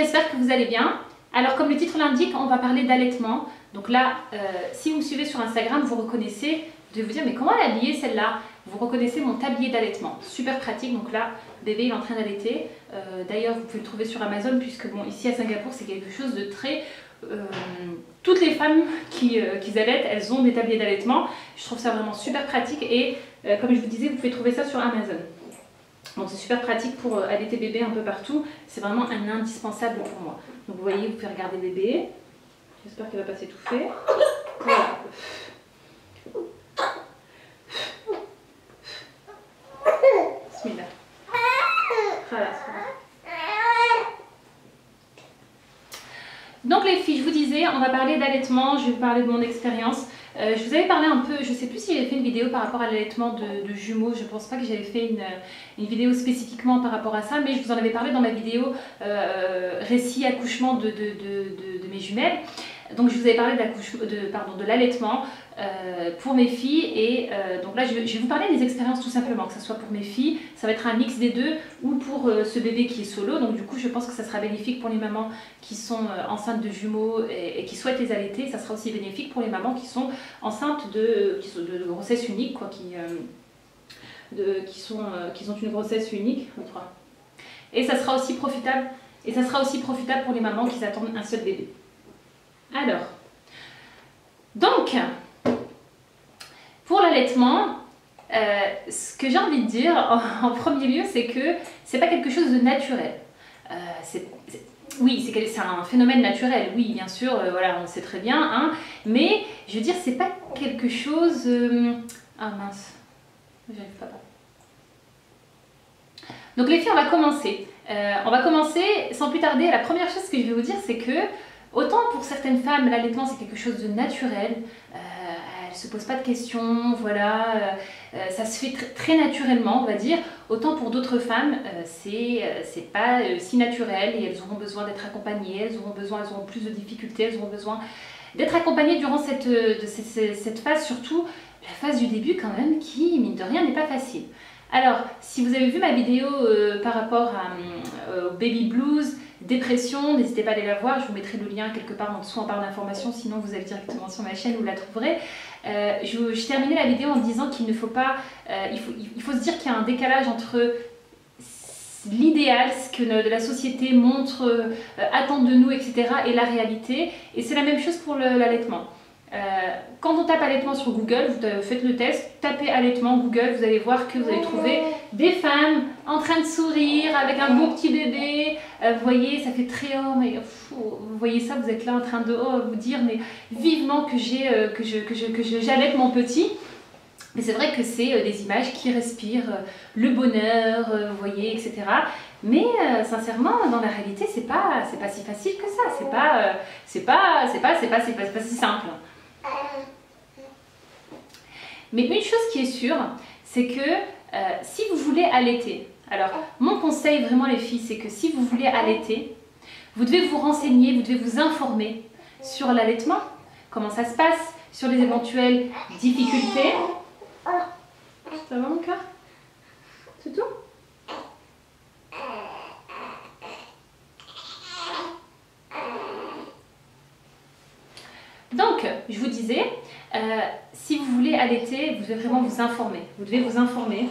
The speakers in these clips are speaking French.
j'espère que vous allez bien. Alors comme le titre l'indique, on va parler d'allaitement. Donc là, euh, si vous me suivez sur Instagram, vous reconnaissez, devez vous dire mais comment elle habillée celle-là? Vous reconnaissez mon tablier d'allaitement, super pratique. Donc là, bébé il est en train d'allaiter. Euh, d'ailleurs, vous pouvez le trouver sur Amazon puisque bon, ici à Singapour, c'est quelque chose de très... Euh, toutes les femmes qui, qui allaitent, elles ont des tabliers d'allaitement. Je trouve ça vraiment super pratique et comme je vous disais, vous pouvez trouver ça sur Amazon. Donc c'est super pratique pour euh, allaiter bébé un peu partout. C'est vraiment un indispensable pour moi. Donc vous voyez, vous pouvez regarder bébé. J'espère qu'elle va pas s'étouffer. Voilà. Voilà, Donc les filles, je vous disais, on va parler d'allaitement, je vais vous parler de mon expérience. Euh, je vous avais parlé un peu, je ne sais plus si j'avais fait une vidéo par rapport à l'allaitement de, jumeaux, je ne pense pas que j'avais fait une, vidéo spécifiquement par rapport à ça, mais je vous en avais parlé dans ma vidéo euh, récit accouchement de, de, mes jumelles. Donc je vous avais parlé de l'allaitement euh, pour mes filles et euh, donc là je vais, vous parler des expériences tout simplement, que ce soit pour mes filles, ça va être un mix des deux ou pour euh, ce bébé qui est solo. Donc du coup je pense que ça sera bénéfique pour les mamans qui sont enceintes de jumeaux et, qui souhaitent les allaiter. Ça sera aussi bénéfique pour les mamans qui sont enceintes de, grossesse unique, quoi, qui, sont, qui ont une grossesse unique. Et ça sera aussi profitable. Et ça sera aussi profitable pour les mamans qui attendent un seul bébé. Alors, donc, pour l'allaitement, euh, ce que j'ai envie de dire en, premier lieu, c'est que c'est pas quelque chose de naturel. Euh, oui, c'est un phénomène naturel, oui, bien sûr, euh, voilà, on sait très bien, hein, mais je veux dire, c'est pas quelque chose. Ah mince, j'arrive pas. Donc les filles, on va commencer. on va commencer sans plus tarder. La première chose que je vais vous dire, c'est que autant pour certaines femmes, l'allaitement c'est quelque chose de naturel elle se pose pas de questions, voilà, euh, euh, ça se fait très naturellement, on va dire. Autant pour d'autres femmes, euh, c'est pas si naturel et elles auront besoin d'être accompagnées, elles auront besoin, elles auront plus de difficultés, elles auront besoin d'être accompagnées durant cette, cette, phase, surtout la phase du début quand même, qui, mine de rien, n'est pas facile. Alors, si vous avez vu ma vidéo par rapport au baby blues, dépression, n'hésitez pas à aller la voir, je vous mettrai le lien quelque part en dessous en barre d'informations, sinon vous allez directement sur ma chaîne, vous la trouverez. Euh, je, terminais la vidéo en disant qu'il ne faut pas, euh, il, faut, il, faut, se dire qu'il y a un décalage entre l'idéal, ce que la société montre, euh, attend de nous, etc., et la réalité. Et c'est la même chose pour l'allaitement. Euh, quand on tape allaitement sur Google, vous faites le test, tapez allaitement Google, vous allez voir que vous allez trouver des femmes en train de sourire avec un beau petit bébé. Euh, vous voyez, ça fait très oh, mais vous voyez ça, vous êtes là en train de oh, vous dire mais vivement que j'ai euh, que je que je que j'allaite mon petit. Mais c'est vrai que c'est des images qui respirent le bonheur, vous voyez, etc. Mais sincèrement, dans la réalité, c'est pas pas si facile que ça. C'est pas c'est pas c'est pas pas c'est pas si simple. Mais une chose qui est sûre, c'est que euh, si vous voulez allaiter, alors mon conseil vraiment les filles, c'est que si vous voulez allaiter, vous devez vous renseigner, vous devez vous informer sur l'allaitement, comment ça se passe, sur les éventuelles difficultés. Ça va mon cœur? C'est tout Donc, vous disais, euh, si vous voulez allaiter, vous devez vraiment vous informer. Vous devez vous informer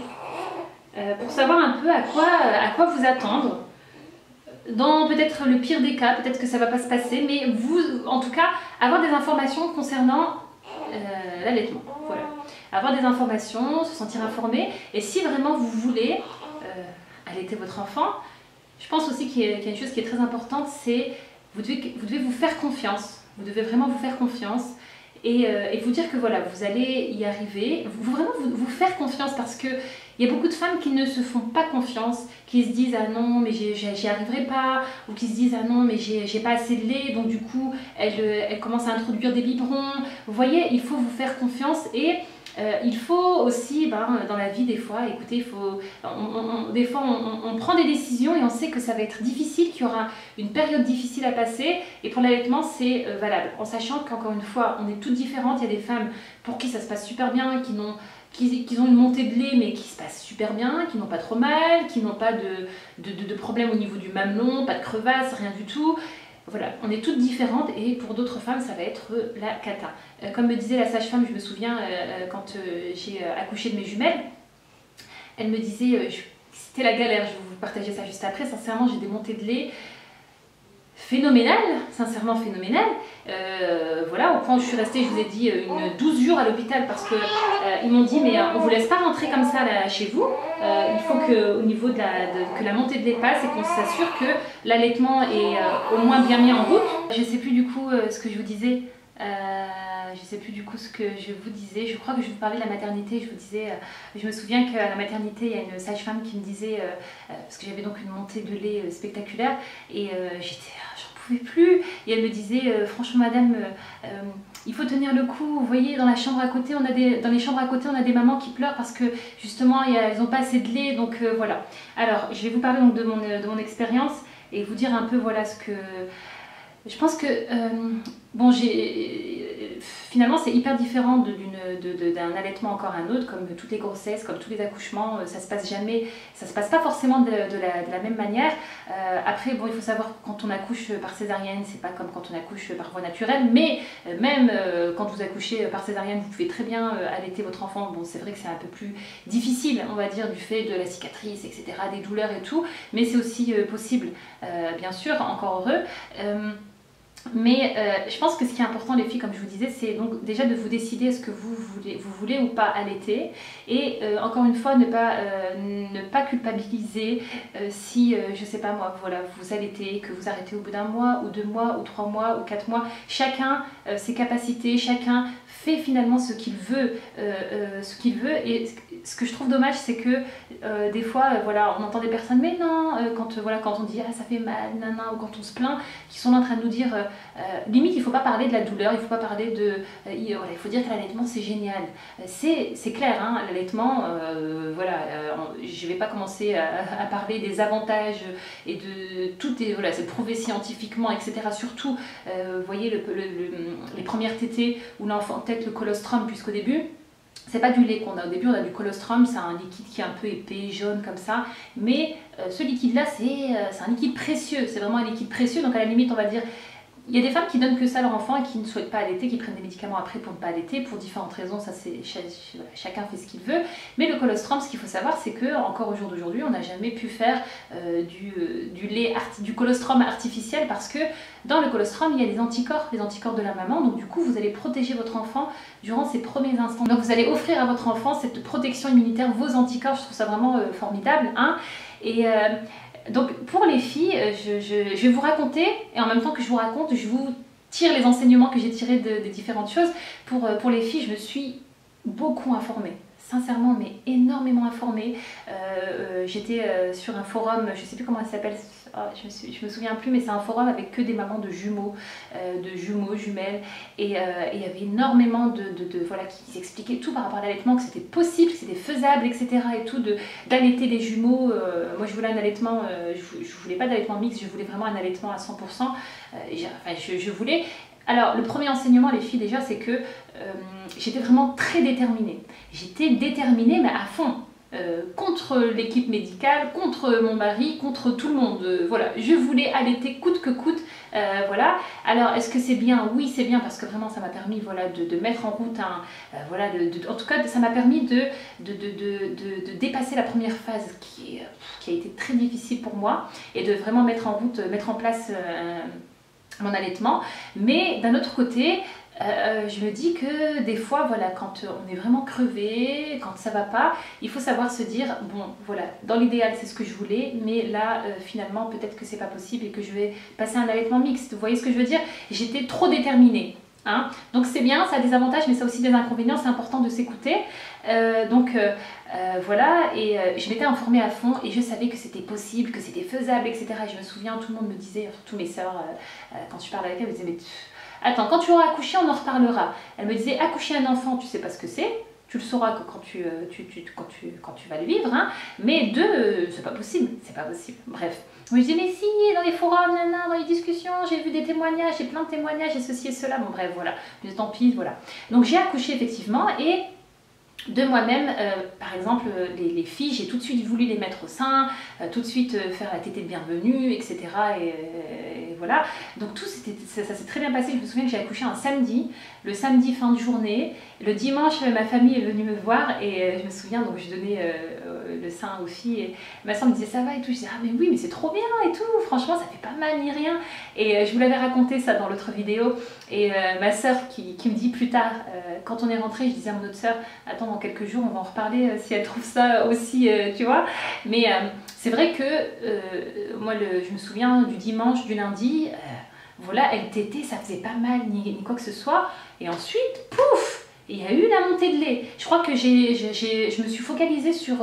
euh, pour savoir un peu à quoi, à quoi vous attendre. Dans peut-être le pire des cas, peut-être que ça ne va pas se passer, mais vous, en tout cas, avoir des informations concernant euh, l'allaitement. Voilà. Avoir des informations, se sentir informé. Et si vraiment vous voulez allaiter votre enfant, je pense aussi qu'il y, a une chose qui est très importante, c'est vous devez, vous devez vous faire confiance. Vous devez vraiment vous faire confiance. Euh, et, vous dire que voilà, vous allez y arriver, vous vraiment vous, faire confiance parce que il y a beaucoup de femmes qui ne se font pas confiance, qui se disent ah non mais j'y arriverai pas, ou qui se disent ah non mais j'ai pas assez de lait, donc du coup elles, elles commencent à introduire des biberons. Vous voyez, il faut vous faire confiance et euh, il faut aussi, ben, dans la vie, des fois, écoutez, faut, des fois, on, prend des décisions et on sait que ça va être difficile, qu'il y aura une période difficile à passer. Et pour l'allaitement, c'est euh, valable. En sachant qu'encore une fois, on est toutes différentes. Il y a des femmes pour qui ça se passe super bien, qui ont une montée de lait mais qui se passe super bien, qui n'ont pas trop mal, qui n'ont pas de, de, de, problème au niveau du mamelon, pas de crevasse, rien du tout. Voilà, on est toutes différentes et pour d'autres femmes, ça va être la cata. Euh, comme me disait la sage-femme, je me souviens euh, euh, quand j'ai accouché de mes jumelles, elle me disait, c'était la galère, je vais vous partager ça juste après, sincèrement j'ai des de lait phénoménales, sincèrement phénoménales. voilà, où je suis restée, je vous ai dit, une 12 jours à l'hôpital parce que ils m'ont dit, mais on vous laisse pas rentrer comme ça là, chez vous. il faut que au niveau de la, que la montée de lait passe et qu'on s'assure que l'allaitement est au moins bien mis en route. Je sais plus du coup ce que je vous disais. Euh, je ne sais plus du coup ce que je vous disais. Je crois que je vous parlais de la maternité. Je vous disais, euh, je me souviens qu'à la maternité, il y a une sage-femme qui me disait, euh, parce que j'avais donc une montée de lait spectaculaire, et j'étais, plus. Et elle me disait, franchement, madame, il faut tenir le coup. Vous voyez, dans la chambre à côté, on a des, dans les chambres à côté, on a des mamans qui pleurent parce que justement, elles n'ont pas assez de lait. Donc voilà. Alors, je vais vous parler donc de mon, de mon expérience et vous dire un peu voilà ce que je pense que, euh, bon, j'ai finalement, c'est hyper différent d'un allaitement encore à un autre, comme toutes les grossesses, comme tous les accouchements, euh, ça se passe jamais, ça se passe pas forcément de, la, même manière. Euh, après, bon, il faut savoir quand on accouche par césarienne, c'est pas comme quand on accouche par voie naturelle, mais même quand vous accouchez par césarienne, vous pouvez très bien allaiter votre enfant. Bon, c'est vrai que c'est un peu plus difficile, on va dire, du fait de la cicatrice, etc., des douleurs et tout, mais c'est aussi possible, bien sûr, encore heureux. Mais euh, je pense que ce qui est important, les filles, comme je vous disais, c'est donc déjà de vous décider est-ce que vous voulez, vous voulez ou pas allaiter. Et euh, encore une fois, ne pas, euh, ne pas culpabiliser si, je sais pas moi, voilà, vous allaitez, que vous arrêtez au bout d'un mois, ou deux mois, ou trois mois, ou quatre mois. Chacun ses capacités, chacun fait finalement ce qu'il veut, ce qu'il veut. Et ce que je trouve dommage, c'est que des fois, voilà, on entend des personnes, mais non, quand, voilà, quand on dit ah ça fait mal, nana, ou quand on se plaint, qui sont en train de nous dire limite, il ne faut pas parler de la douleur, il ne faut pas parler de... Euh, il, faut dire que l'allaitement, c'est génial. Euh, c'est clair, hein, l'allaitement, voilà, je ne vais pas commencer à, parler des avantages et de... Tout est, voilà, c'est prouvé scientifiquement, etc. Surtout, vous voyez, le, les premières tétées où l'enfant tête le colostrum, puisqu'au début, c'est pas du lait qu'on a au début, on a du colostrum, c'est un liquide qui est un peu épais, jaune comme ça. Mais ce liquide-là, c'est un liquide précieux, c'est vraiment un liquide précieux. Donc à la limite, on va dire, il y a des femmes qui donnent que ça à leur enfant et qui ne souhaitent pas allaiter, qui prennent des médicaments après pour ne pas allaiter, pour différentes raisons, ça c'est chacun fait ce qu'il veut. Mais le colostrum, ce qu'il faut savoir, c'est que encore au jour d'aujourd'hui, on n'a jamais pu faire euh, du, euh, du, lait du colostrum artificiel parce que dans le colostrum, il y a des anticorps, les anticorps de la maman. Donc du coup, vous allez protéger votre enfant durant ses premiers instants. Donc vous allez offrir à votre enfant cette protection immunitaire, vos anticorps. Je trouve ça vraiment euh, formidable. Hein et donc pour les filles, euh, je, vais vous raconter, et en même temps que je vous raconte, je vous tire les enseignements que j'ai tirés de, différentes choses. Pour, euh, pour les filles, je me suis beaucoup informée sincèrement, mais énormément informée. Euh, j'étais sur un forum, je ne sais plus comment il s'appelle, je, me me souviens plus, mais c'est un forum avec que des mamans de jumeaux, de jumeaux, jumelles, et il y avait énormément de, voilà, qui expliquaient tout par rapport à l'allaitement, que c'était possible, que c'était faisable, etc. et tout, d'allaiter des jumeaux. moi, je voulais un allaitement, je, ne voulais pas d'allaitement mixte, je voulais vraiment un allaitement à 100%. enfin, je, je voulais alors, le premier enseignement, les filles, déjà, c'est que euh, j'étais vraiment très déterminée. J'étais déterminée, mais à fond. Euh, contre l'équipe médicale, contre mon mari, contre tout le monde. Euh, voilà, je voulais allaiter coûte que coûte. voilà. Alors, est-ce que c'est bien? Oui, c'est bien parce que vraiment, ça m'a permis voilà, de, mettre en route un. voilà, en tout cas, ça m'a permis de de, dépasser la première phase qui, qui, a été très difficile pour moi et de vraiment mettre en route, mettre en place mon allaitement. Mais d'un autre côté, euh, euh, je me dis que des fois, voilà, quand on est vraiment crevé, quand ça va pas, il faut savoir se dire, bon, voilà, dans l'idéal, c'est ce que je voulais, mais là, euh, finalement, peut-être que c'est pas possible et que je vais passer un allaitement mixte. Vous voyez ce que je veux dire? J'étais trop déterminée. Hein donc c'est bien, ça a des avantages, mais ça a aussi des inconvénients, c'est important de s'écouter. donc voilà, et je m'étais informée à fond et je savais que c'était possible, que c'était faisable, etc. Et je me souviens, tout le monde me disait, tous mes sœurs, quand je parlais avec elles, elles me disaient, mais Attends, quand tu auras accouché, on en reparlera. Elle me disait, accoucher un enfant, tu sais pas ce que c'est. Tu le sauras quand tu, euh, quand tu, quand tu vas le vivre. Hein. Mais deux, euh, c'est pas possible. C'est pas possible. Bref. Je me disais, mais si, dans les forums, dans les discussions, j'ai vu des témoignages, j'ai plein de témoignages, et ceci et cela. Bon, bref, voilà. Je disais, tant pis, voilà. Donc j'ai accouché effectivement et de moi-même, euh, par exemple, les, filles, j'ai tout de suite voulu les mettre au sein, tout de suite faire la tétée de bienvenue, etc. Et, Donc tout ça, s'est très bien passé. Je me souviens que j'ai accouché un samedi, le samedi fin de journée. Le dimanche, ma famille est venue me voir et je me souviens, donc je donnais le sein aux filles et ma soeur me disait ça va et tout. Je disais ah mais oui, mais c'est trop bien et tout. Franchement, ça fait pas mal ni rien. Et je vous l'avais raconté ça dans l'autre vidéo. Et ma soeur qui, me dit plus tard, quand on est rentré, je disais à mon autre soeur, attends, dans quelques jours, on va en reparler euh, si elle trouve ça aussi, euh, tu vois. Mais euh, c'est vrai que moi, le, je me souviens du dimanche, du lundi, voilà, elle tétait, ça faisait pas mal ni, quoi que ce soit. Et ensuite, pouf il y a eu la montée de lait. Je crois que j'ai, je me suis focalisée sur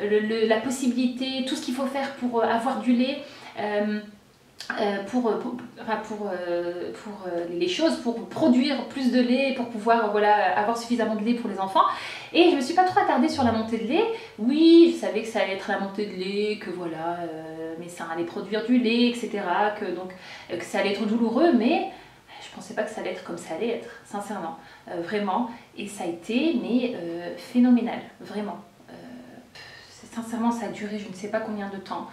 la possibilité, tout ce qu'il faut faire pour avoir du lait. Euh, pour, pour, pour, euh, pour euh, les choses, pour produire plus de lait, pour pouvoir voilà, avoir suffisamment de lait pour les enfants. Et je me suis pas trop attardée sur la montée de lait. Oui, je savais que ça allait être la montée de lait, que voilà, mes seins allaient produire du lait, etc. Que, donc, que ça allait être douloureux, mais je pensais pas que ça allait être comme ça allait être, sincèrement, vraiment. Et ça a été, mais phénoménal, vraiment. sincèrement, ça a duré je ne sais pas combien de temps.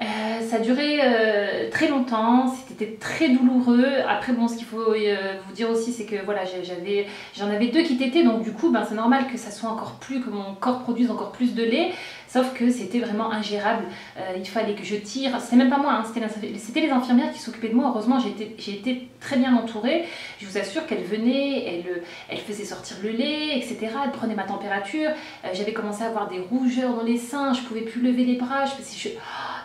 Euh, ça a duré euh, très longtemps, c'était très douloureux. Après, bon, ce qu'il faut euh, vous dire aussi, c'est que voilà, j'avais, j'en avais deux qui tétaient, donc du coup, ben, c'est normal que ça soit encore plus, que mon corps produise encore plus de lait. Sauf que c'était vraiment ingérable. il fallait que je tire. C'était même pas moi, hein, c'était les infirmières qui s'occupaient de moi. Heureusement, j'ai été, très bien entourée. Je vous assure qu'elles venaient, elles, elles faisaient sortir le lait, etc. Elles prenaient ma température. J'avais commencé à avoir des rougeurs dans les seins. Je pouvais plus lever les bras. Je, je,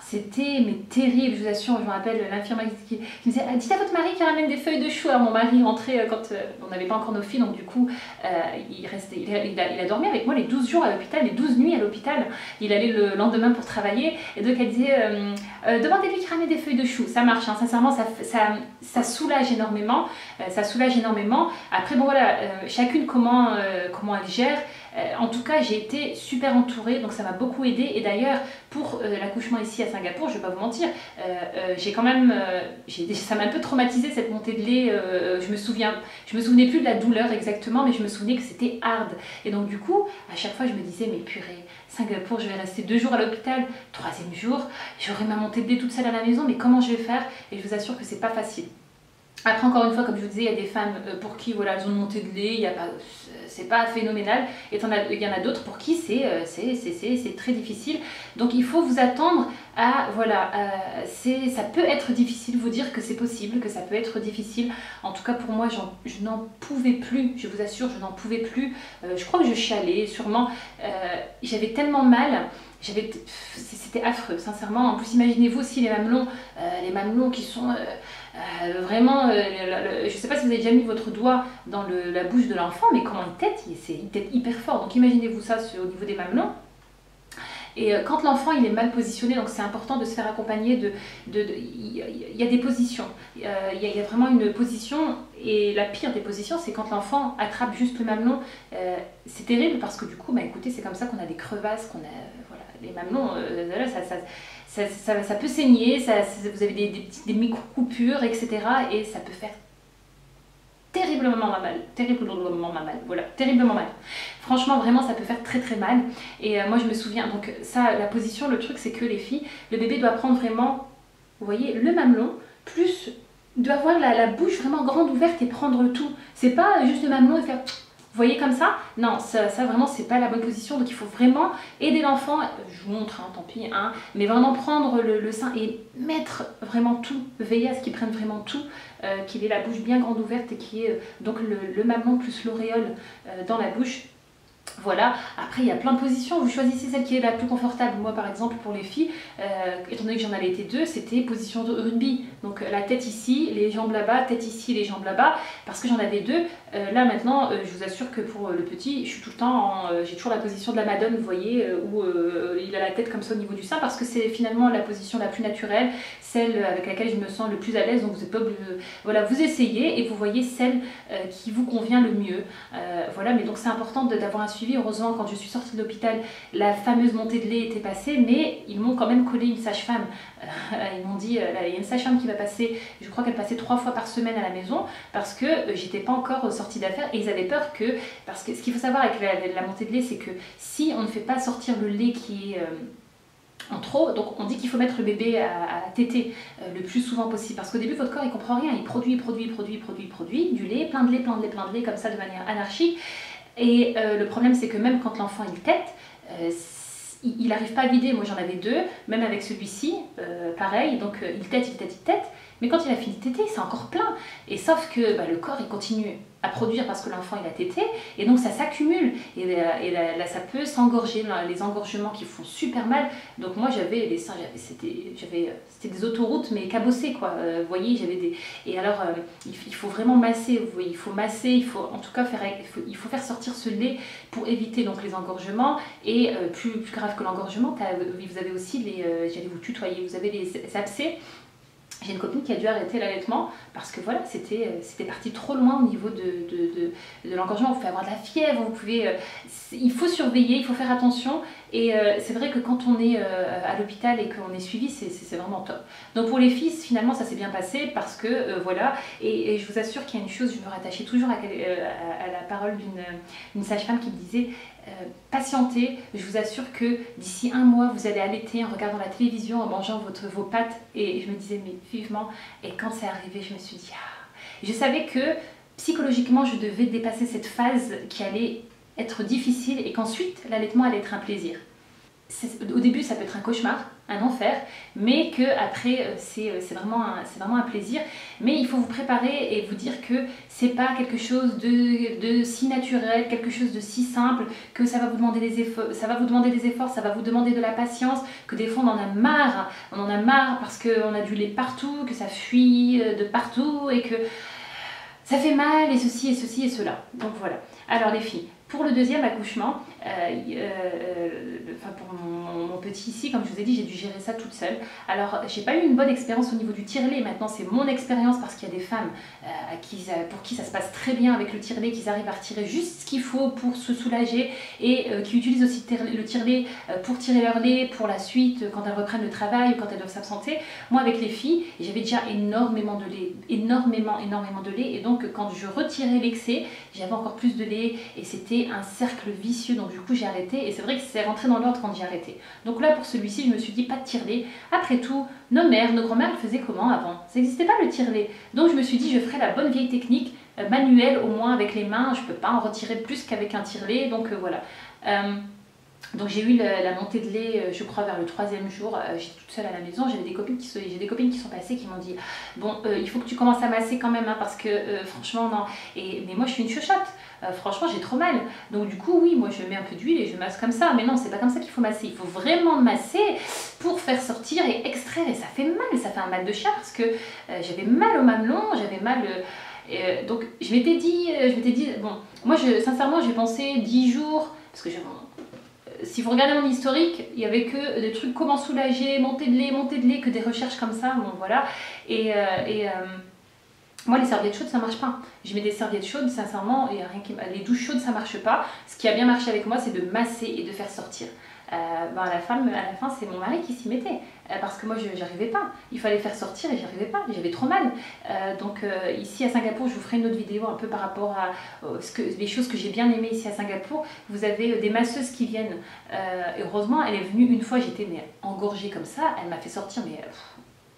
c'était mais terrible, je vous assure. Je me rappelle l'infirmière qui, me disait ah, Dites à votre mari qu'il ramène des feuilles de chou. Alors, mon mari rentrait euh, quand euh, on n'avait pas encore nos filles, donc du coup, euh, il, a, dormi avec moi les 12 jours à l'hôpital, les 12 nuits à l'hôpital. Il allait le lendemain pour travailler. Et donc, elle disait Demandez-lui qu'il ramène des feuilles de chou. Ça marche, hein. sincèrement, ça, ça, ça, soulage énormément. ça soulage énormément. Après, bon, voilà, chacune comment, comment elle gère. Euh, en tout cas, j'ai été super entourée, donc ça m'a beaucoup aidé. Et d'ailleurs, pour euh, l'accouchement ici à Singapour, je vais pas vous mentir, euh, j'ai quand même, ça m'a un peu traumatisé cette montée de lait. je me souviens, je me souvenais plus de la douleur exactement, mais je me souvenais que c'était hard. Et donc du coup, à chaque fois, je me disais, mais purée, Singapour, je vais rester deux jours à l'hôpital, troisième jour, j'aurai ma montée de lait toute seule à la maison, mais comment je vais faire? Et je vous assure que c'est pas facile. Après, encore une fois, comme je vous disais, il y a des femmes pour qui voilà, elles ont une montée de lait, pas, c'est pas phénoménal. Et il y en a d'autres pour qui euh, c'est très difficile. Donc il faut vous attendre à, voilà, euh, ça peut être difficile, vous dire que c'est possible, que ça peut être difficile. En tout cas pour moi, je n'en pouvais plus, je vous assure, je n'en pouvais plus. Euh, je crois que je chialais, sûrement. J'avais tellement mal c'était affreux sincèrement en plus imaginez-vous aussi les mamelons les mamelons qui sont euh, vraiment, euh, je ne sais pas si vous avez déjà mis votre doigt dans la bouche de l'enfant, mais comment il tête, il, tête hyper fort. Donc imaginez-vous ça au niveau des mamelons. Et euh, quand l'enfant il est mal positionné, donc c'est important de se faire accompagner de... Il y a des positions. Il y, a vraiment une position, et la pire des positions, c'est quand l'enfant attrape juste le mamelon. c'est terrible parce que du coup, bah, écoutez, c'est comme ça qu'on a des crevasses, qu'on a... Voilà, les mamelons, ça, ça ça, peut saigner, ça, vous avez des, des, micro-coupures, etc. Et ça peut faire terriblement mal, terriblement mal, voilà, terriblement mal. Franchement, vraiment, ça peut faire très très mal. Et euh, moi, je me souviens, donc ça, la position, le truc, c'est que les filles, le bébé doit prendre vraiment, vous voyez, le mamelon, plus doit avoir la, la bouche vraiment grande ouverte et prendre tout. C'est pas juste le mamelon et faire vous voyez comme ça? Non, ça, ça vraiment c'est pas la bonne position. Donc il faut vraiment aider l'enfant. Je vous montre, hein, tant pis, hein, mais vraiment prendre le, sein et mettre vraiment tout. Veiller à ce qu'il prenne vraiment tout, euh, qu'il ait la bouche bien grande ouverte et qu'il ait euh, donc le, le mamelon plus l'auréole euh, dans la bouche voilà, après il y a plein de positions, vous choisissez celle qui est la plus confortable. Moi par exemple pour les filles, euh, étant donné que j'en avais été deux, c'était position de rugby. Donc la tête ici, les jambes là-bas, tête ici, les jambes là-bas, parce que j'en avais deux. Euh, là maintenant, euh, je vous assure que pour le petit, je suis tout le temps, j'ai toujours la position de la madone, vous voyez, où il a la tête comme ça au niveau du sein, parce que c'est finalement la position la plus naturelle, celle avec laquelle je me sens le plus à l'aise. Donc vous êtes pas voilà, vous essayez et vous voyez celle qui vous convient le mieux. voilà, mais donc c'est important d'avoir un Heureusement, quand je suis sortie de l'hôpital, la fameuse montée de lait était passée, mais ils m'ont quand même collé une sage-femme. Euh, ils m'ont dit, il y a une sage-femme qui va passer, je crois qu'elle passait trois fois par semaine à la maison, parce que j'étais pas encore sortie d'affaires et ils avaient peur que, parce que ce qu'il faut savoir avec la, montée de lait, c'est que si on ne fait pas sortir le lait qui est en trop. Donc on dit qu'il faut mettre le bébé à, téter euh, le plus souvent possible parce qu'au début votre corps il comprend rien, il produit, produit, produit, produit, produit du lait, plein de lait, plein de lait, plein de lait comme ça de manière anarchique. Et euh, le problème c'est que même quand l'enfant il tète, euh, il n'arrive pas à vider. Moi j'en avais deux, même avec celui-ci, pareil. Donc il tète, il tète, il tète. Mais quand il a fini de téter, c'est encore plein. Et sauf que bah, le corps il continue à produire parce que l'enfant il a tété. Et donc ça s'accumule. Et, là, ça peut s'engorger les engorgements qui font super mal. Donc moi j'avais des seins c'était des autoroutes mais cabossées quoi. Euh, vous voyez j'avais des et alors euh, il, faut vraiment masser vous voyez il faut masser il faut en tout cas faire il faut, faire sortir ce lait pour éviter donc les engorgements. Et euh, plus, plus grave que l'engorgement vous avez aussi les j'allais vous tutoyer vous avez les abcès j'ai une copine qui a dû arrêter l'allaitement parce que voilà, c'était euh, c'était parti trop loin au niveau de, de, de, de l'engorgement. Vous pouvez avoir de la fièvre, vous pouvez, euh, il faut surveiller, il faut faire attention. Et euh, c'est vrai que quand on est à l'hôpital et qu'on est suivi, c'est vraiment top. Donc pour les fils, finalement, ça s'est bien passé parce que voilà. Et, je vous assure qu'il y a une chose, je me rattachais toujours à, la parole d'une sage-femme qui me disait euh, patientez. Je vous assure que d'ici un mois, vous allez allaiter en regardant la télévision, en mangeant votre, vos pâtes. Et je me disais, mais vivement. Et quand c'est arrivé, je me suis dit, ah. Je savais que psychologiquement, je devais dépasser cette phase qui allait être difficile et qu'ensuite, l'allaitement allait être un plaisir au début ça peut être un cauchemar, un enfer, mais que après euh, euh, c'est vraiment, un, vraiment un plaisir. Mais il faut vous préparer et vous dire que c'est pas quelque chose de, de, si naturel, quelque chose de si simple, que ça va vous demander des efforts, ça va vous demander des efforts, ça va vous demander de la patience, que des fois on en a marre, on en a marre parce qu'on a du lait partout, que ça fuit euh, de partout et que ça fait mal et ceci et ceci et cela. Donc voilà. Alors les filles, pour le deuxième accouchement, enfin pour mon, petit ici, comme je vous ai dit, j'ai dû gérer ça toute seule. Alors, j'ai pas eu une bonne expérience au niveau du tire-lait. Maintenant, c'est mon expérience parce qu'il y a des femmes euh, pour qui ça se passe très bien avec le tire-lait, qu'ils arrivent à retirer juste ce qu'il faut pour se soulager et qui utilisent aussi le tire-lait pour tirer leur lait pour la suite quand elles reprennent le travail ou quand elles doivent s'absenter. Moi, avec les filles, j'avais déjà énormément de lait, énormément, énormément de lait. Et donc, quand je retirais l'excès, j'avais encore plus de lait et c'était un cercle vicieux. Donc, du coup, j'ai arrêté et c'est vrai que c'est rentré dans l'ordre quand j'ai arrêté. Donc là, pour celui-ci, je me suis dit pas de tire-lait. Après tout, nos mères, nos grand-mères faisaient comment avant? Ça n'existait pas le tire-lait. Donc je me suis dit, je ferai la bonne vieille technique euh, manuelle, au moins avec les mains. Je peux pas en retirer plus qu'avec un tire-lait. Donc euh, voilà. Euh, donc j'ai eu la, montée de lait, je crois, vers le troisième jour. J'étais toute seule à la maison. J'avais des copines qui sont, j'ai des copines qui sont passées qui m'ont dit bon, il faut que tu commences à masser quand même, hein, parce que franchement non. Et mais moi je suis une chuchote. Euh, franchement j'ai trop mal. Donc du coup oui, moi je mets un peu d'huile et je masse comme ça. Mais non, c'est pas comme ça qu'il faut masser. Il faut vraiment masser pour faire sortir et extraire. Et ça fait mal, ça fait un mal de chat parce que euh, j'avais mal au mamelon, j'avais mal... Euh, donc je m'étais dit, je m'étais dit, bon, moi je, sincèrement j'ai pensé 10 jours, parce que si vous regardez mon historique, il y avait que des trucs comment soulager, monter de lait, monter de lait, que des recherches comme ça, bon voilà. Et moi, les serviettes chaudes, ça marche pas. Je mets des serviettes chaudes, sincèrement, et rien les douches chaudes, ça marche pas. Ce qui a bien marché avec moi, c'est de masser et de faire sortir. Euh, ben, à, la fin, à la fin, c'est mon mari qui s'y mettait. Euh, parce que moi, je n'arrivais pas. Il fallait faire sortir et j'arrivais pas. J'avais trop mal. Euh, donc, ici à Singapour, je vous ferai une autre vidéo un peu par rapport à ce les choses que j'ai bien aimées ici à Singapour. Vous avez des masseuses qui viennent. heureusement, elle est venue une fois, j'étais engorgée comme ça. Elle m'a fait sortir, mais.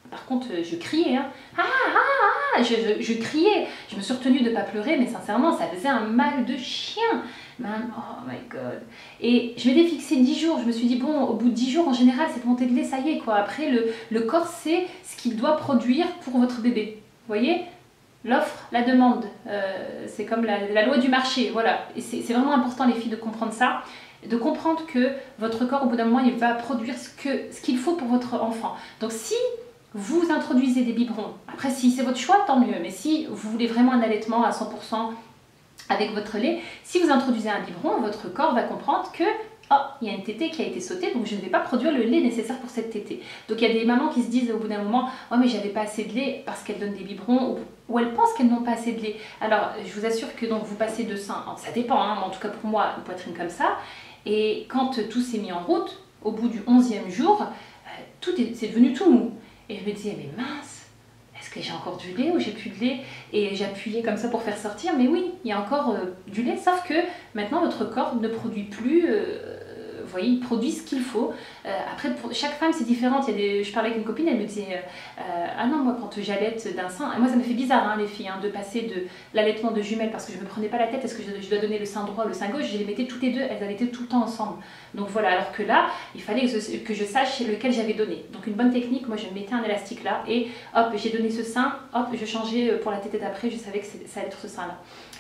Par contre, je criais, hein. ah, ah, ah, je, je, criais. Je me suis retenue de ne pas pleurer, mais sincèrement, ça faisait un mal de chien. Oh my god. Et je m'étais fixé 10 jours. Je me suis dit, bon, au bout de 10 jours, en général, cette montée de lait, ça y est, quoi. Après, le, le corps sait ce qu'il doit produire pour votre bébé. Vous voyez? L'offre, la demande. Euh, c'est comme la, loi du marché. Voilà. Et c'est vraiment important, les filles, de comprendre ça de comprendre que votre corps, au bout d'un moment, il va produire ce qu'il ce qu'il faut pour votre enfant. Donc si vous introduisez des biberons. Après, si c'est votre choix, tant mieux. Mais si vous voulez vraiment un allaitement à 100% avec votre lait, si vous introduisez un biberon, votre corps va comprendre que oh, il y a une tétée qui a été sautée, donc je ne vais pas produire le lait nécessaire pour cette tétée. Donc il y a des mamans qui se disent au bout d'un moment, oh mais j'avais pas assez de lait parce qu'elles donnent des biberons, ou, elles pensent qu'elles n'ont pas assez de lait. Alors je vous assure que donc vous passez de sein, ça dépend, hein, en tout cas pour moi, une poitrine comme ça, et quand tout s'est mis en route, au bout du 11e jour, euh, tout est, c'est devenu tout mou. Et je me disais, mais mince, est-ce que j'ai encore du lait ou j'ai plus de lait? Et j'appuyais comme ça pour faire sortir, mais oui, il y a encore euh, du lait, sauf que maintenant notre corps ne produit plus euh, vous voyez, il produit ce qu'il faut. Euh, après, chaque femme, c'est différent. Il y a des, je parlais avec une copine, elle me disait euh, Ah non, moi, quand j'allaite d'un sein, moi, ça me fait bizarre, hein, les filles, hein, de passer de l'allaitement de jumelles parce que je me prenais pas la tête, est-ce que je, dois donner le sein droit ou le sein gauche? Je les mettais toutes les deux, elles allaitaient tout le temps ensemble. Donc voilà, alors que là, il fallait que je, sache lequel j'avais donné. Donc une bonne technique, moi, je mettais un élastique là et hop, j'ai donné ce sein, hop, je changeais euh, pour la tête d'après, je savais que ça allait être ce sein-là.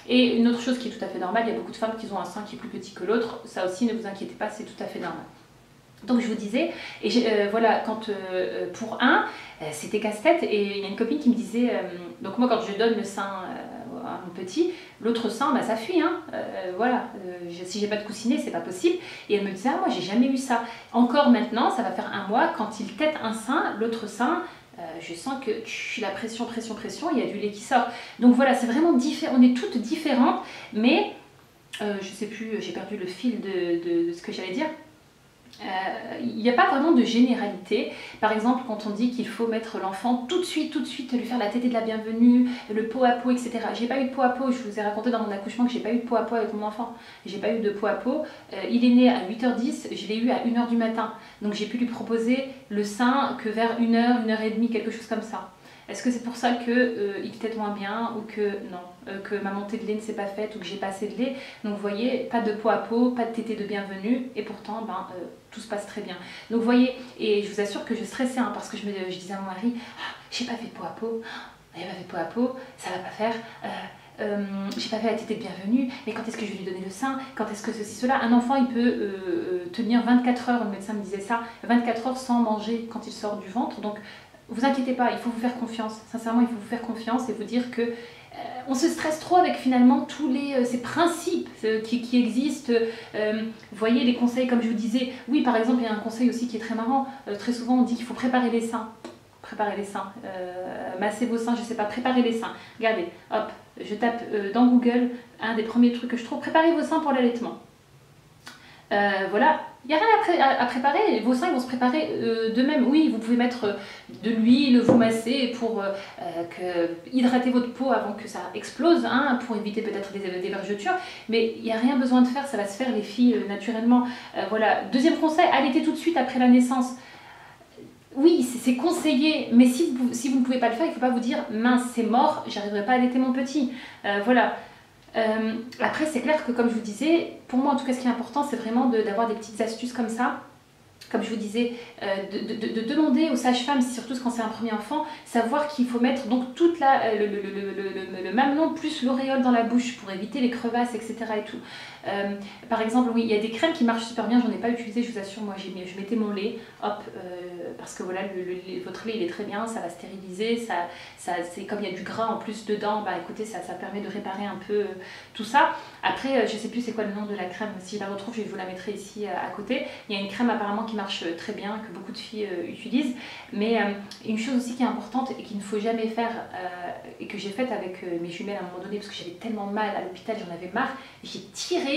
Et une autre chose qui est tout à fait normale, il y a beaucoup de femmes qui ont un sein qui est plus petit que l'autre. Ça aussi, ne vous inquiétez pas, c'est tout à fait normal. Donc je vous disais, et euh, voilà, quand euh, pour un, euh, c'était casse-tête, et il y a une copine qui me disait, donc moi quand je donne le sein à mon petit, l'autre sein, bah, ça fuit, hein, voilà, si j'ai pas de coussinet, c'est pas possible. Et elle me disait, ah moi j'ai jamais eu ça. Encore maintenant, ça va faire un mois, quand il tête un sein, l'autre sein, euh, je sens que la pression, pression, pression, il y a du lait qui sort. Donc voilà, c'est vraiment différent. On est toutes différentes, mais euh, je sais plus, j'ai perdu le fil de ce que j'allais dire. Euh, il n'y a pas vraiment de généralité. Par exemple, quand on dit qu'il faut mettre l'enfant tout de suite, tout de suite, lui faire la tétée de la bienvenue, le pot à pot, etc. J'ai pas eu de pot à pot, je vous ai raconté dans mon accouchement que j'ai pas eu de pot à pot avec mon enfant. J'ai pas eu de pot à pot. Euh, il est né à 8h10, je l'ai eu à 1h du matin. Donc j'ai pu lui proposer le sein que vers 1h, 1h30, quelque chose comme ça. Est-ce que c'est pour ça qu'il euh, il moins bien ou que non, euh, que ma montée de lait ne s'est pas faite ou que j'ai pas assez de lait? Donc vous voyez, pas de peau à peau, pas de tété de bienvenue et pourtant ben, euh, tout se passe très bien. Donc vous voyez, et je vous assure que je stressais hein, parce que je, disais à mon mari, ah, j'ai pas fait de peau à peau, il n'y a pas fait de peau à peau, ça va pas faire. Euh, j'ai pas fait la tétée de bienvenue, mais quand est-ce que je vais lui donner le sein? Quand est-ce que ceci, cela Un enfant, il peut tenir 24 heures, le médecin me disait ça, 24 heures sans manger quand il sort du ventre. Donc vous inquiétez pas, il faut vous faire confiance. Sincèrement, il faut vous faire confiance et vous dire que euh, on se stresse trop avec finalement tous les, euh, ces principes euh, qui, existent. voyez les conseils, comme je vous disais. Oui, par exemple, il y a un conseil aussi qui est très marrant. très souvent, on dit qu'il faut préparer les seins. Préparer les seins. masser vos seins, je sais pas, préparer les seins. Regardez, hop, je tape dans Google un des premiers trucs que je trouve. Préparez vos seins pour l'allaitement. Voilà, il n'y a rien à, préparer, vos seins vont se préparer euh, d'eux-mêmes. Oui, vous pouvez mettre euh, de l'huile, vous masser pour euh, hydrater votre peau avant que ça explose, hein, pour éviter peut-être des, des vergetures, mais il n'y a rien besoin de faire, ça va se faire les filles naturellement. voilà. Deuxième conseil, allaitez tout de suite après la naissance. Oui, c'est conseillé, mais si vous, si vous ne pouvez pas le faire, il ne faut pas vous dire mince, c'est mort, j'arriverai pas à allaiter mon petit. voilà. Euh, après, c'est clair que comme je vous disais, pour moi en tout cas, ce qui est important, c'est vraiment d'avoir des petites astuces comme ça comme je vous disais, euh, de, demander aux sages-femmes, surtout quand c'est un premier enfant, savoir qu'il faut mettre donc toute la, euh, le, le, le, mamelon plus l'auréole dans la bouche pour éviter les crevasses, etc. Et tout. Euh, par exemple, oui, il y a des crèmes qui marchent super bien, j'en ai pas utilisé, je vous assure, moi je mettais mon lait, hop, parce que voilà, votre lait il est très bien, ça va stériliser, ça, ça, c'est comme il y a du gras en plus dedans, bah écoutez, ça, ça permet de réparer un peu tout ça. Après, je sais plus c'est quoi le nom de la crème, si je la retrouve, je vous la mettrai ici à côté. Il y a une crème apparemment qui marche très bien, que beaucoup de filles euh, utilisent. Mais euh, une chose aussi qui est importante et qu'il ne faut jamais faire, euh, et que j'ai faite avec mes jumelles à un moment donné, parce que j'avais tellement mal à l'hôpital, j'en avais marre, j'ai tiré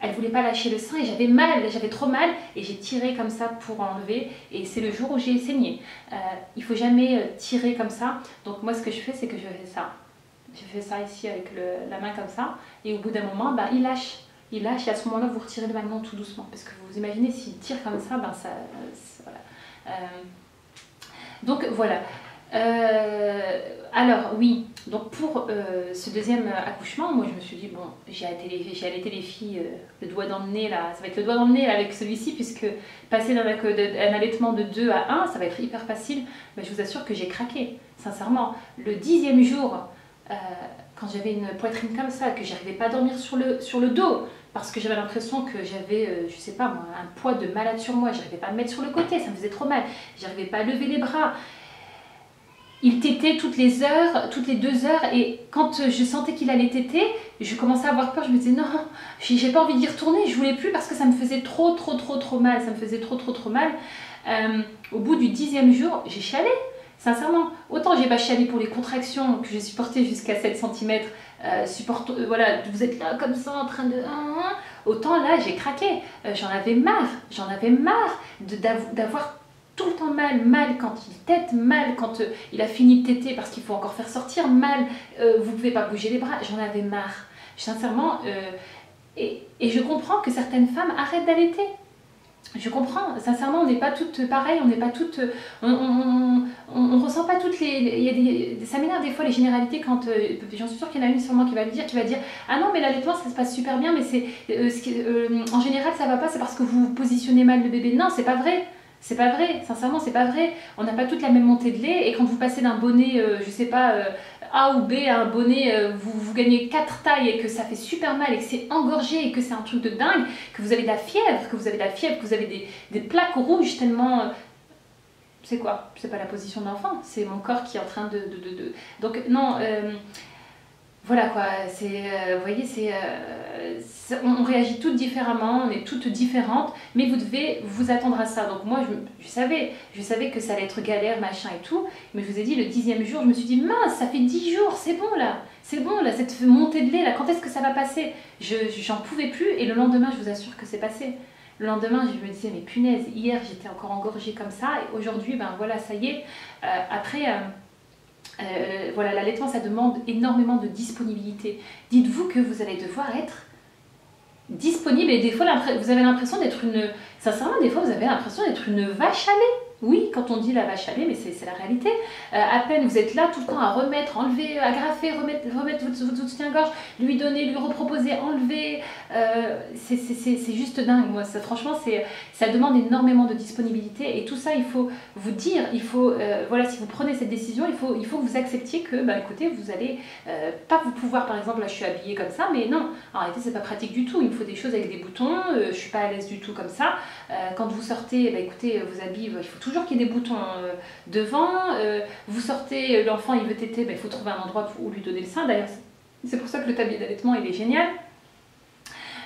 elle voulait pas lâcher le sein et j'avais mal, j'avais trop mal et j'ai tiré comme ça pour enlever et c'est le jour où j'ai saigné. Euh, il faut jamais tirer comme ça, donc moi ce que je fais c'est que je fais ça. Je fais ça ici avec la main comme ça et au bout d'un moment bah, il lâche il lâche et à ce moment-là vous retirez le magnum tout doucement parce que vous imaginez s'il tire comme ça, ben ça, voilà. Euh, donc voilà. Euh, alors oui, donc pour euh, ce deuxième accouchement, moi je me suis dit bon, j'ai allaité les, filles le doigt dans le nez là, ça va être le doigt dans le nez avec celui-ci puisque passer d'un allaitement de 2 à 1, ça va être hyper facile. Mais je vous assure que j'ai craqué, sincèrement. Le dixième jour, quand j'avais une poitrine comme ça, que j'arrivais pas à dormir sur le, sur le dos, parce que j'avais l'impression que j'avais, euh, je sais pas moi, un poids de malade sur moi, j'arrivais pas à me mettre sur le côté, ça me faisait trop mal, j'arrivais pas à lever les bras. Il tétait toutes les heures, toutes les deux heures, et quand je sentais qu'il allait téter, je commençais à avoir peur, je me disais non, j'ai pas envie d'y retourner, je voulais plus parce que ça me faisait trop, trop, trop, trop mal, ça me faisait trop, trop, trop mal. Euh, au bout du dixième jour, j'ai chialé, sincèrement. Autant j'ai pas chialé pour les contractions que j'ai supportées jusqu'à 7 cm, euh, euh, voilà, vous êtes là comme ça en train de... Autant là, j'ai craqué, j'en avais marre, j'en avais marre d'avoir tout le temps mal, mal quand il tète, mal quand euh, il a fini de téter parce qu'il faut encore faire sortir, mal, euh, vous pouvez pas bouger les bras, j'en avais marre. Sincèrement, euh, et, je comprends que certaines femmes arrêtent d'allaiter. Je comprends, sincèrement, on n'est pas toutes pareilles, on n'est pas toutes. On, on, ressent pas toutes les. Il y a des, ça m'énerve des fois les généralités quand. J'en suis sûre qu'il y en a une sûrement qui va le dire, qui va dire Ah non, mais l'allaitement ça se passe super bien, mais c'est. en général ça va pas, c'est parce que vous positionnez mal le bébé. Non, c'est pas vrai. C'est pas vrai, sincèrement, c'est pas vrai. On n'a pas toute la même montée de lait et quand vous passez d'un bonnet, euh, je sais pas, euh, A ou B à un bonnet, euh, vous, vous gagnez 4 tailles et que ça fait super mal et que c'est engorgé et que c'est un truc de dingue, que vous avez de la fièvre, que vous avez de la fièvre, que vous avez des, des plaques rouges tellement. c'est quoi? C'est pas la position d'enfant, c'est mon corps qui est en train de. de, de, Donc, non voilà quoi, c'est, vous voyez, c'est, on, réagit toutes différemment, on est toutes différentes, mais vous devez vous attendre à ça. Donc moi, je, savais, je savais que ça allait être galère, machin et tout, mais je vous ai dit, le dixième jour, je me suis dit, mince, ça fait dix jours, c'est bon là, c'est bon là, cette montée de lait là, quand est-ce que ça va passer? Je, J'en pouvais plus, et le lendemain, je vous assure que c'est passé. Le lendemain, je me disais, mais punaise, hier j'étais encore engorgée comme ça, et aujourd'hui, ben voilà, ça y est. Euh, après... Euh, voilà, l'allaitement, ça demande énormément de disponibilité. Dites-vous que vous allez devoir être disponible et des fois vous avez l'impression d'être une sincèrement des fois vous avez l'impression d'être une vache à lait oui, quand on dit la vache à lait, mais c'est la réalité. Euh, à peine vous êtes là tout le temps à remettre, enlever, agrafer, remettre, remettre votre, soutien-gorge, lui donner, lui reproposer, enlever. Euh, c'est juste dingue. Moi, franchement, ça demande énormément de disponibilité. Et tout ça, il faut vous dire, il faut, euh, voilà, si vous prenez cette décision, il faut, il faut que vous acceptiez que, bah, écoutez, vous allez pas vous pouvoir, par exemple, là, je suis habillée comme ça, mais non, en réalité, c'est pas pratique du tout. Il me faut des choses avec des boutons. je suis pas à l'aise du tout comme ça. quand vous sortez, bah, écoutez, vos habits, il faut toujours qu'il y ait des boutons euh, devant. Euh, vous sortez, l'enfant il veut téter, ben, il faut trouver un endroit où lui donner le sein. D'ailleurs, c'est pour ça que le tablier d'allaitement il est génial.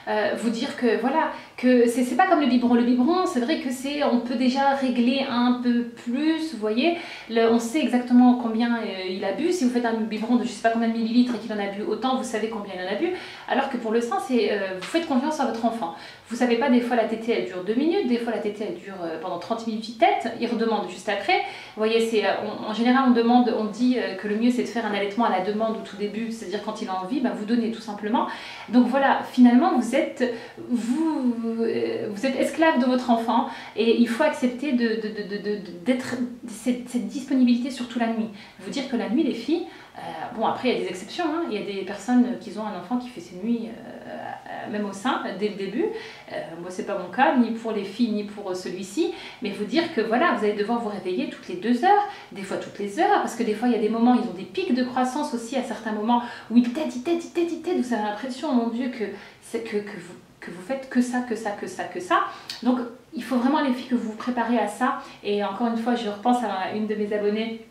Euh, vous dire que voilà, que c'est pas comme le biberon. Le biberon, c'est vrai que c'est, on peut déjà régler un peu plus, vous voyez. on sait exactement combien euh, il a bu. Si vous faites un biberon de je sais pas combien de millilitres et qu'il en a bu autant, vous savez combien il en a bu. Alors que pour le sein, c'est, euh, vous faites confiance à votre enfant. Vous savez pas, des fois la tétée elle dure 2 minutes, des fois la tétée elle dure pendant 30 minutes, tête, il redemande juste après. Vous voyez, c'est, en général on demande, on dit que le mieux c'est de faire un allaitement à la demande au tout début, c'est-à-dire quand il a envie, ben, vous donnez tout simplement. Donc voilà, finalement vous êtes, vous, vous êtes esclave de votre enfant et il faut accepter d'être cette, cette, disponibilité surtout la nuit. Vous dire que la nuit, les filles, euh, bon après il y a des exceptions, hein. il y a des personnes qui ont un enfant qui fait ses nuits euh, même au sein dès le début. Euh, moi c'est pas mon cas, ni pour les filles ni pour celui-ci, mais vous dire que voilà, vous allez devoir vous réveiller toutes les deux heures, des fois toutes les heures, parce que des fois il y a des moments, ils ont des pics de croissance aussi à certains moments où ils têtent, ils têtent, ils têtent, ils têtent, vous avez l'impression, mon Dieu, que, que, que vous vous faites que ça, que ça, que ça, que ça. Donc il faut vraiment les filles que vous vous préparez à ça. Et encore une fois, je repense à une de mes abonnées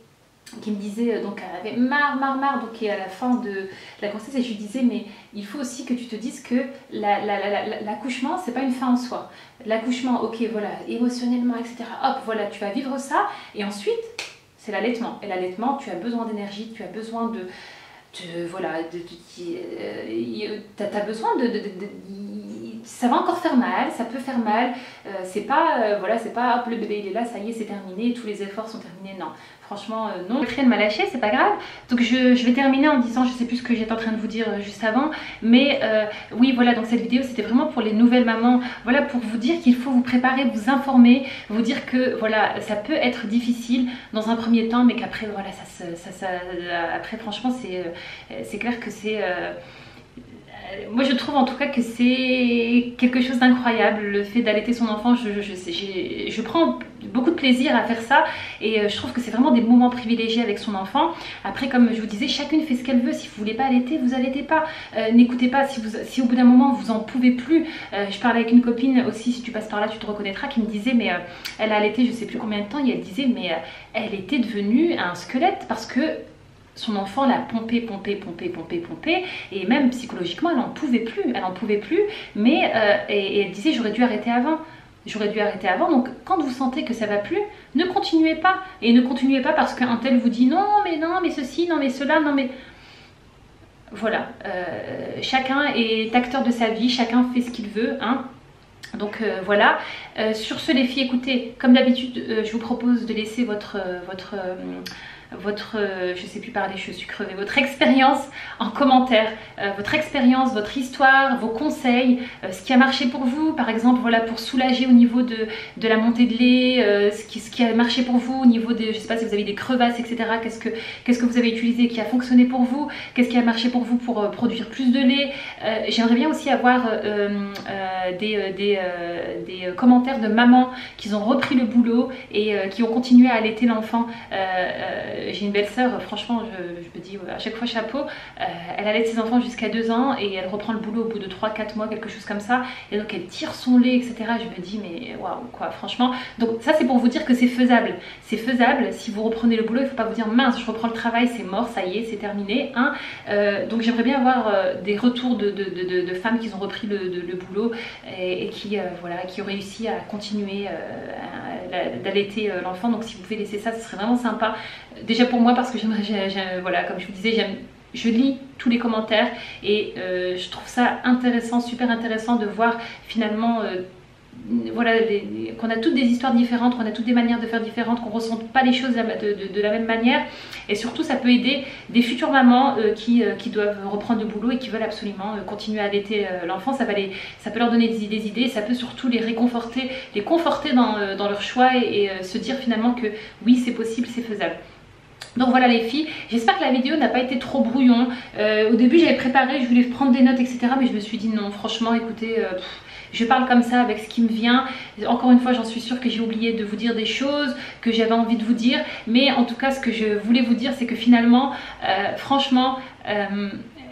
qui me disait, euh, donc elle avait marre, marre, marre, donc et à la fin de la grossesse, et je lui disais, mais il faut aussi que tu te dises que l'accouchement, la, c'est pas une fin en soi. L'accouchement, ok, voilà, émotionnellement, etc., hop, voilà, tu vas vivre ça, et ensuite, c'est l'allaitement. Et l'allaitement, tu as besoin d'énergie, tu as besoin de, voilà, de, euh, as, besoin de, ça va encore faire mal, ça peut faire mal. Euh, c'est pas, euh, voilà, c'est pas hop le bébé il est là, ça y est, c'est terminé, tous les efforts sont terminés. Non, franchement, euh, non. Le crâne m'a lâché, c'est pas grave. Donc je, vais terminer en disant, je sais plus ce que j'étais en train de vous dire juste avant, mais oui, voilà. Donc cette vidéo, c'était vraiment pour les nouvelles mamans. Voilà, pour vous dire qu'il faut vous préparer, vous informer, vous dire que voilà, ça peut être difficile dans un premier temps, mais qu'après, voilà, ça, ça, ça, après, franchement, c'est, c'est clair que c'est moi je trouve en tout cas que c'est quelque chose d'incroyable le fait d'allaiter son enfant. Je, je, prends beaucoup de plaisir à faire ça et euh, je trouve que c'est vraiment des moments privilégiés avec son enfant. Après, comme je vous disais, chacune fait ce qu'elle veut. Si vous voulez pas allaiter, vous allaitez pas. Euh, n'écoutez pas si au bout d'un moment vous en pouvez plus. je parlais avec une copine aussi, si tu passes par là, tu te reconnaîtras, qui me disait mais elle a allaité je sais plus combien de temps et elle disait mais elle était devenue un squelette parce que son enfant l'a pompé, pompé, pompé, pompé, pompé, et même psychologiquement, elle n'en pouvait plus, elle n'en pouvait plus, mais euh, et, elle disait j'aurais dû arrêter avant, j'aurais dû arrêter avant. Donc quand vous sentez que ça va plus, ne continuez pas, et ne continuez pas parce qu'un tel vous dit non, mais non, mais ceci, non, mais cela, non, mais voilà, euh, chacun est acteur de sa vie, chacun fait ce qu'il veut, hein. Donc euh, voilà, sur ce les filles, écoutez, comme d'habitude, je vous propose de laisser votre, votre votre, euh, je sais plus parler, je suis crevée, votre expérience en commentaire, euh, votre expérience, votre histoire, vos conseils, euh, ce qui a marché pour vous, par exemple, voilà, pour soulager au niveau de, de la montée de lait, ce, qui, ce qui a marché pour vous au niveau de, je sais pas si vous avez des crevasses, etc. Qu'est-ce que, que vous avez utilisé qui a fonctionné pour vous Qu'est-ce qui a marché pour vous pour produire plus de lait. J'aimerais bien aussi avoir des, des, des, commentaires de mamans qui ont repris le boulot et qui ont continué à allaiter l'enfant euh, j'ai une belle sœur, franchement, je, me dis à chaque fois chapeau. Euh, elle allait ses enfants jusqu'à 2 ans et elle reprend le boulot au bout de 3-4 mois, quelque chose comme ça. Et donc elle tire son lait, etc. Je me dis, mais waouh, quoi, franchement. Donc ça, c'est pour vous dire que c'est faisable. C'est faisable. Si vous reprenez le boulot, il ne faut pas vous dire, mince, je reprends le travail, c'est mort, ça y est, c'est terminé. Hein. Euh, donc j'aimerais bien avoir des retours de, femmes qui ont repris le, boulot et, qui, voilà, qui ont réussi à continuer d'allaiter l'enfant. Donc si vous pouvez laisser ça, ce serait vraiment sympa déjà pour moi parce que j'aimerais, voilà, comme je vous disais, j'aime je lis tous les commentaires et euh, je trouve ça intéressant, super intéressant de voir finalement euh, voilà, qu'on a toutes des histoires différentes, qu'on a toutes des manières de faire différentes, qu'on ne ressent pas les choses de, la même manière. Et surtout, ça peut aider des futures mamans euh, qui, qui, doivent reprendre le boulot et qui veulent absolument continuer à allaiter l'enfant. Ça, va ça peut leur donner des, idées, ça peut surtout les réconforter, les conforter dans, dans leur choix et se dire finalement que oui, c'est possible, c'est faisable. Donc voilà les filles, j'espère que la vidéo n'a pas été trop brouillon. Euh, au début j'avais préparé, je voulais prendre des notes etc. Mais je me suis dit non franchement écoutez, euh, je parle comme ça avec ce qui me vient. Encore une fois j'en suis sûre que j'ai oublié de vous dire des choses que j'avais envie de vous dire. Mais en tout cas ce que je voulais vous dire c'est que finalement, euh, franchement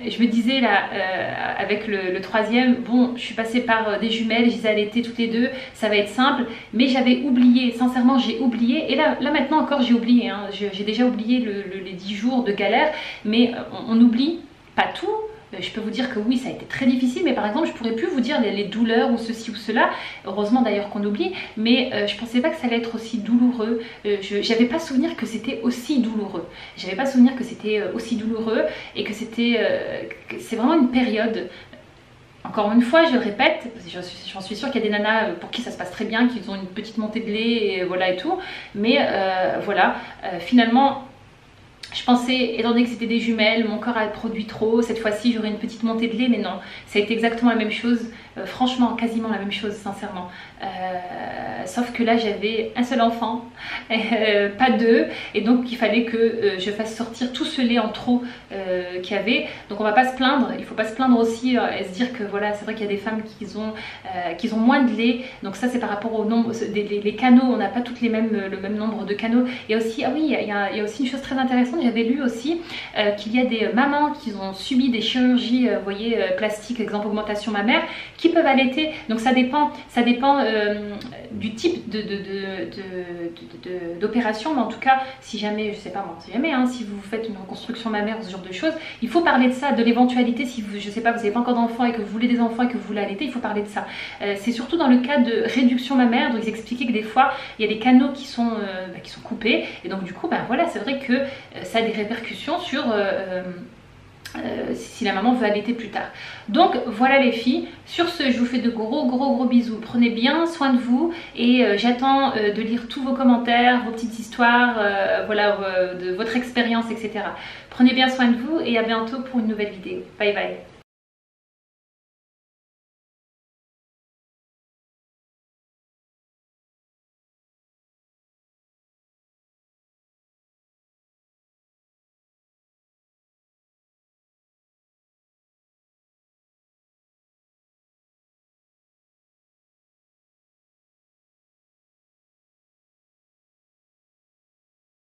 je me disais là, euh, avec le, troisième, bon, je suis passée par euh, des jumelles, je les ai allaitées toutes les deux, ça va être simple, mais j'avais oublié, sincèrement, j'ai oublié, et là, là maintenant encore, j'ai oublié, hein. j'ai déjà oublié les 10 jours de galère, mais euh, on, on oublie pas tout, euh, je peux vous dire que oui, ça a été très difficile, mais par exemple, je pourrais plus vous dire les, douleurs ou ceci ou cela. Heureusement d'ailleurs qu'on oublie, mais je euh, je pensais pas que ça allait être aussi douloureux. Euh, je n'avais pas souvenir que c'était aussi douloureux. J'avais pas souvenir que c'était aussi douloureux et que c'était, c'est vraiment une période. Encore une fois, je le répète, j'en suis, suis, sûre qu'il y a des nanas pour qui ça se passe très bien, qui ont une petite montée de lait et voilà et tout. Mais voilà, finalement, je pensais, étant donné que c'était des jumelles, mon corps a produit trop, cette fois-ci j'aurais une petite montée de lait, mais non, ça a été exactement la même chose, euh, franchement quasiment la même chose sincèrement. Euh, sauf que là j'avais un seul enfant, euh, pas deux, et donc il fallait que je fasse sortir tout ce lait en trop qu'il y avait. Donc on va pas se plaindre, il faut pas se plaindre aussi et se dire que voilà, c'est vrai qu'il y a des femmes qui ont, moins de lait, donc ça c'est par rapport au nombre, des, canaux, on n'a pas toutes les mêmes, le même nombre de canaux. Il y a aussi, ah oui, il y a aussi une chose très intéressante, j'avais lu aussi euh, qu'il y a des mamans qui ont subi des chirurgies, euh, voyez, euh, plastiques, exemple augmentation mammaire, qui peuvent allaiter. Donc ça dépend, ça dépend du type d'opération, de, mais en tout cas, si jamais, je sais pas moi, si jamais, hein, si vous faites une reconstruction mammaire, ce genre de choses, il faut parler de ça, de l'éventualité, si vous, je sais pas, vous n'avez pas encore d'enfants et que vous voulez des enfants et que vous voulez allaiter, il faut parler de ça. c'est surtout dans le cas de réduction mammaire, donc ils expliquaient que des fois, il y a des canaux qui sont, bah, qui sont coupés, et donc du coup, ben voilà, c'est vrai que ça a des répercussions sur... Euh, euh, euh, si la maman veut allaiter plus tard. Donc voilà les filles, sur ce je vous fais de gros gros gros bisous, prenez bien soin de vous et j'attends de lire tous vos commentaires, vos petites histoires, voilà, de votre expérience etc. Prenez bien soin de vous et à bientôt pour une nouvelle vidéo. Bye bye